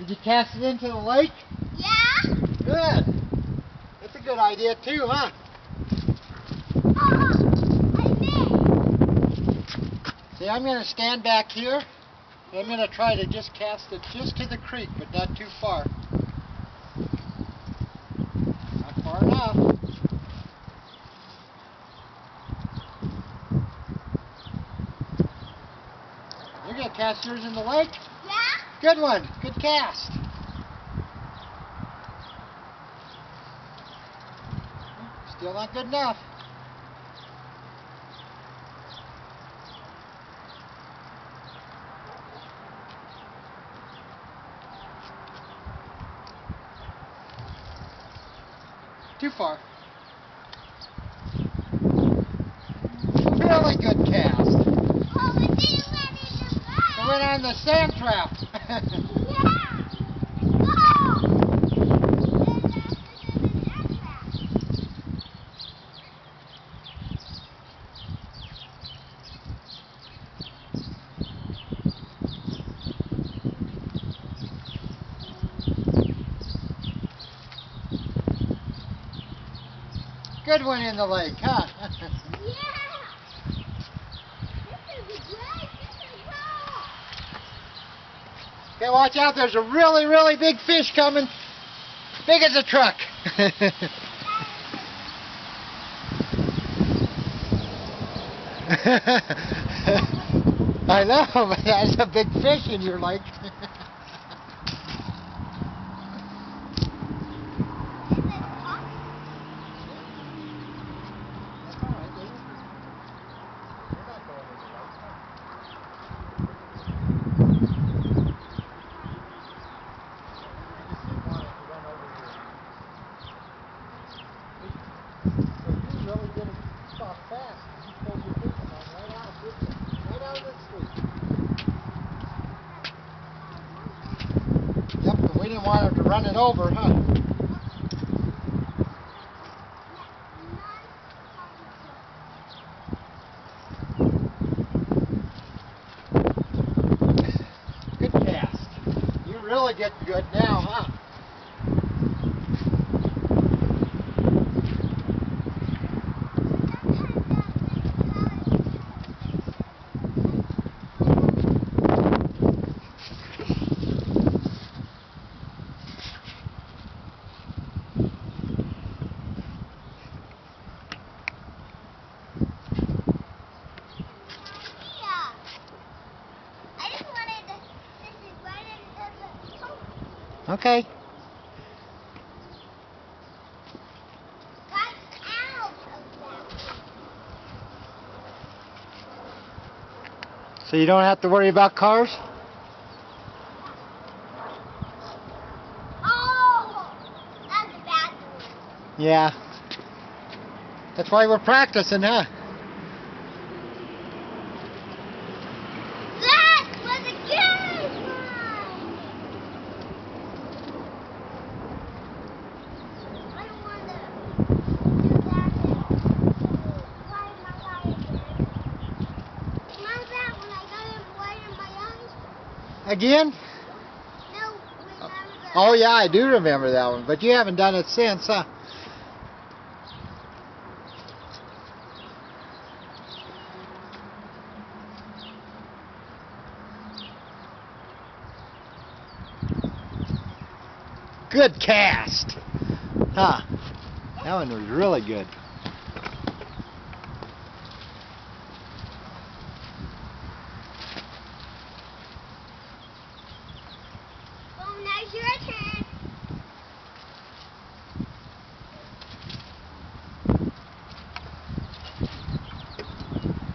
Did you cast it into the lake? Yeah? Good. That's a good idea too, huh? Oh. See, I'm going to stand back here. I'm going to try to just cast it just to the creek, but not too far. Not far enough. You're going to cast yours in the lake? Good one. Good cast. Still not good enough. Too far. Really good cast. Oh, it didn't let me do It that. Went on the sand trap. Good one in the lake, huh? Yeah. Okay, watch out. There's a really, really big fish coming. Big as a truck. I know, but that's a big fish in your lake. Yep, him to run it over, huh? Good cast. You're really get good now, huh? Yeah. I just wanted to, this is right in the, oh, Okay. right out of that. So you don't have to worry about cars? Oh, that's a bad one. Yeah. That's why we're practicing, huh? That was a good one. I don't want to do that. Why am I lying there? Remember that when I got him white in my eyes? Again? No, remember that? Oh, yeah, I do remember that one, but you haven't done it since, huh? Good cast. Huh. That one was really good.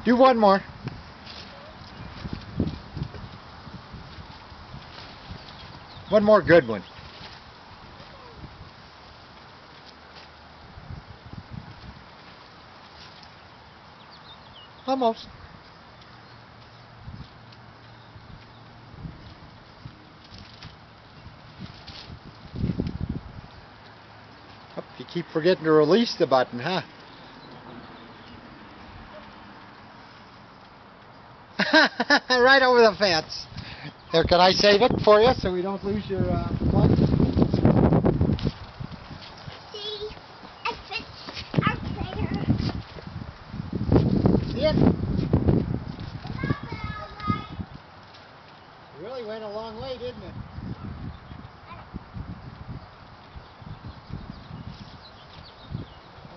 Do one more. One more good one. Almost. Oh, you keep forgetting to release the button, huh? right over the fence. Here, can I save it for you so we don't lose your uh, plug? Really went a long way, didn't it?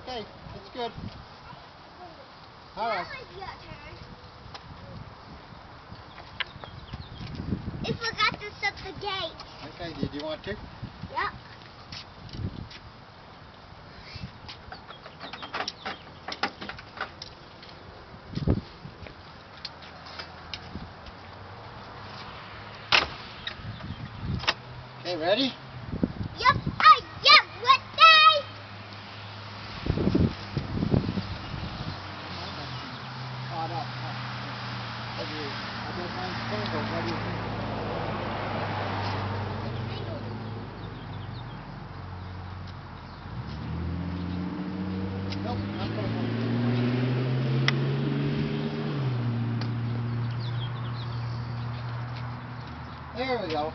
Okay, that's good. All right. Now it's your turn. It forgot to shut the gate. Okay, did you want to? Yep. Okay, ready? I yep. There we go.